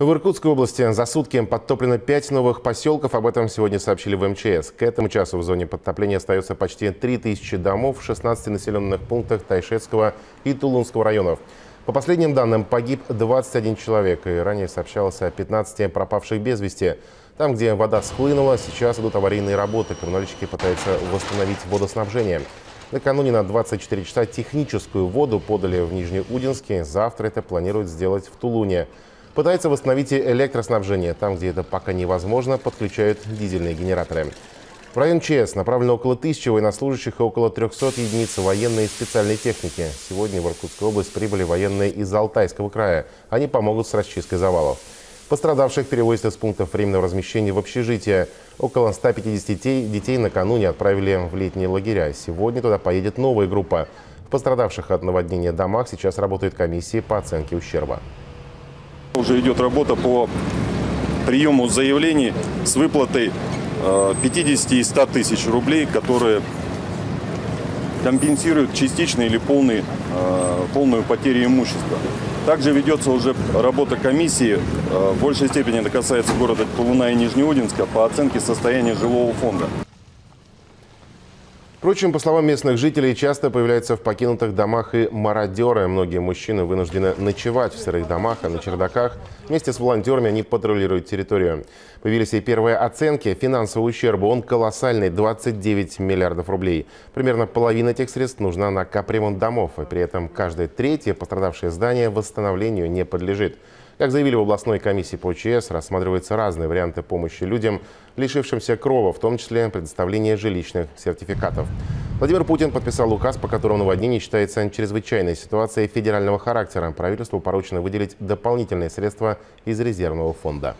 В Иркутской области за сутки подтоплено пять новых поселков. Об этом сегодня сообщили в МЧС. К этому часу в зоне подтопления остается почти 3000 домов в 16 населенных пунктах Тайшетского и Тулунского районов. По последним данным, погиб 21 человек. И ранее сообщалось о 15 пропавших без вести. Там, где вода схлынула, сейчас идут аварийные работы. Коммунальщики пытаются восстановить водоснабжение. Накануне на 24 часа техническую воду подали в Нижнеудинске. Завтра это планируют сделать в Тулуне. Пытается восстановить электроснабжение. Там, где это пока невозможно, подключают дизельные генераторы. В район ЧС направлено около тысячи военнослужащих и около 300 единиц военной и специальной техники. Сегодня в Иркутскую область прибыли военные из Алтайского края. Они помогут с расчисткой завалов. Пострадавших перевозят из пунктов временного размещения в общежитие. Около 150 детей, накануне отправили в летние лагеря. Сегодня туда поедет новая группа. В пострадавших от наводнения домах сейчас работают комиссии по оценке ущерба. Уже идет работа по приему заявлений с выплатой 50 и 100 тысяч рублей, которые компенсируют частично или полный, полную потерю имущества. Также ведется уже работа комиссии, в большей степени это касается города Тулуна и Нижнеудинска, по оценке состояния жилого фонда. Впрочем, по словам местных жителей, часто появляются в покинутых домах и мародеры. Многие мужчины вынуждены ночевать в сырых домах, а на чердаках вместе с волонтерами они патрулируют территорию. Появились и первые оценки финансового ущерба. Он колоссальный – 29 миллиардов рублей. Примерно половина этих средств нужна на капремонт домов. И при этом каждое третье пострадавшее здание восстановлению не подлежит. Как заявили в областной комиссии по ЧС, рассматриваются разные варианты помощи людям, лишившимся крова, в том числе предоставление жилищных сертификатов. Владимир Путин подписал указ, по которому наводнение считается чрезвычайной ситуацией федерального характера. Правительству поручено выделить дополнительные средства из резервного фонда.